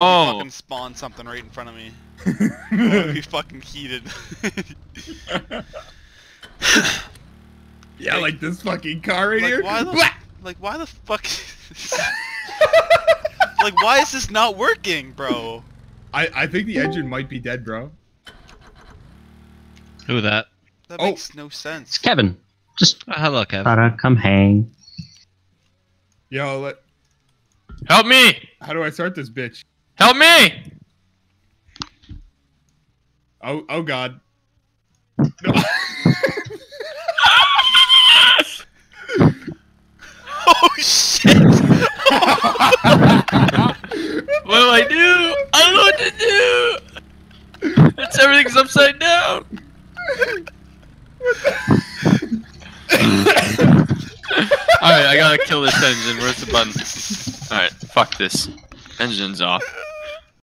Oh, Fucking spawn something right in front of me. I'm gonna be fucking heated. yeah, like this fucking car right like here. why the Blah! like why the fuck? like why is this not working, bro? I I think the engine might be dead, bro. who that? That Oh. makes no sense. It's. Kevin. Just Oh, hello, Kevin. thought I'd come hang. Yo, let, Help me! how do I start this bitch? Help me! Oh oh god. No. Oh shit! What do I do? I don't know what to do! It's everything's upside down! Alright, I gotta kill this engine. Where's the button? Alright, fuck this. Engine's off.